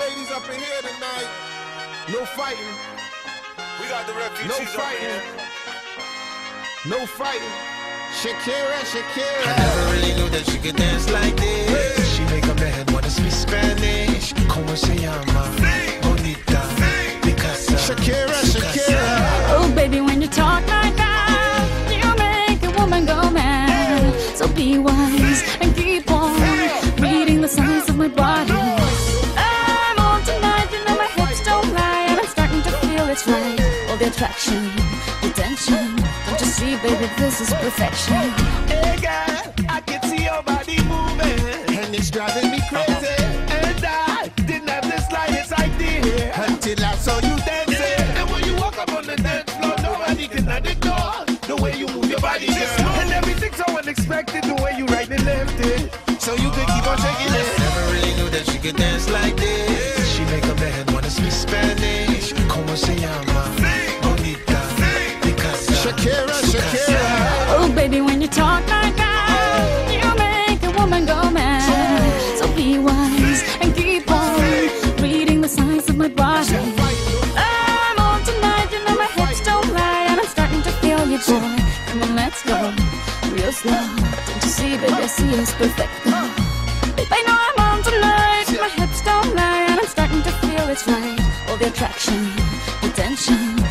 ladies up in here tonight. No fighting. We got the No refugees up fighting. here. No fighting. Shakira, Shakira. I never really knew that she could dance like this. She make a man wanna speak Spanish. Como se llama? Bonita. Picasa. Shakira, Shakira. Oh, baby, when you talk like that, you make a woman go mad. So be wise and keep on the attraction, the tension. Don't you see, baby, this is perfection. Hey girl, I can see your body moving. And it's driving me crazy. And I didn't have the slightest idea. Until I saw you dancing. And when you walk up on the dance floor, nobody can ignore the way you move your body, girl. And everything's so unexpected, the way you right and left it. So you can keep on shaking it. Never really knew that she could dance like this. She make a man wanna speak Spanish. Talk like that, you make a woman go mad. So be wise and keep on reading the signs of my body. I'm on tonight, you know my hips don't lie, and I'm starting to feel you, boy. Come on, let's go, real slow. Don't you see, baby, I see it's perfect. I know I'm on tonight, my hips don't lie, and I'm starting to feel it's right. All the attraction, the tension.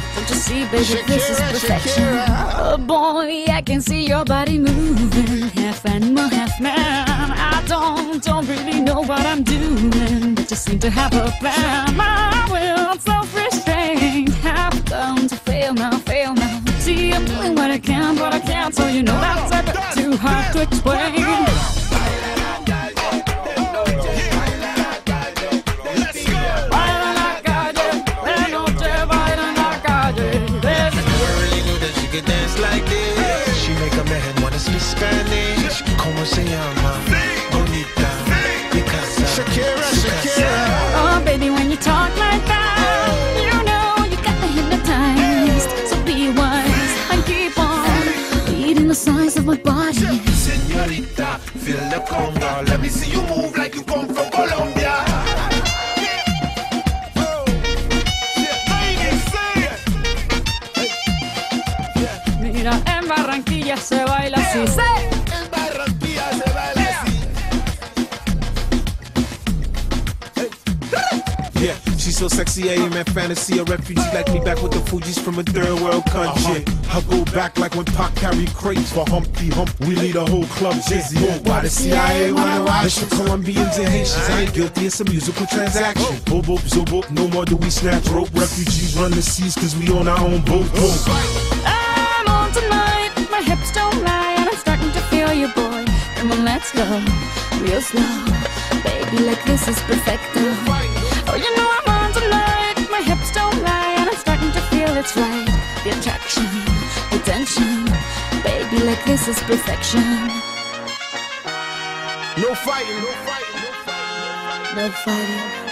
Don't you see, baby, this is perfection. Shakira. Oh boy, I can see your body moving, half animal, half man. I don't, don't really know what I'm doing, but just seem to have a plan. My will, self-restraint, have come to fail now, fail now. See, I'm doing what I can, but I can't, so you know that's a bit too hard to explain. Dance like this. She make a man wanna speak Spanish. Como se llama? Bonita. Picasa. Shakira, Shakira. Oh, baby, when you talk like that, you know you got me hypnotized. So be wise and keep on reading the signs of my body. Señorita, feel the conga. Let me see you move like Barranquilla se baila así. ¡Sí! En Barranquilla se baila así. Yeah, she's so sexy, I am in fantasy. A refugee like me back with the Fugees from a third world country. Uh-huh. I go back like when Pac carried crates for Humpty Hump. We lead a whole club dizzy. Why the CIA wanna watch the Colombians and Haitians? I ain't guilty, it's a musical transaction. Oh. Boop, boop, zo, boop, no more do we snatch rope. Refugees run the seas cause we own our own boat. Oh. boat. Hips don't lie, and I'm starting to feel you, boy. Come on, let's go, real slow. Baby, like this is perfecto. Oh, you know I'm on tonight, my hips don't lie, and I'm starting to feel it's right. The attraction, the tension. Baby, like this is perfection. No fighting. No fighting. No fighting. No fighting.